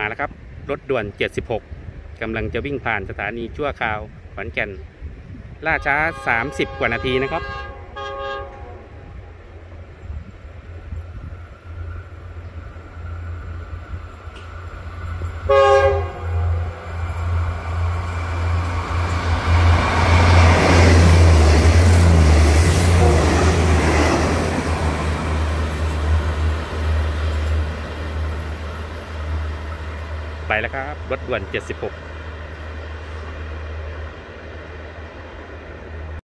มาแล้วครับ รถด่วน 76กำลังจะวิ่งผ่านสถานีชั่วคราวขอนแก่นล่าช้า 30 กว่านาทีนะครับ ไปแล้วครับรถด่วน 76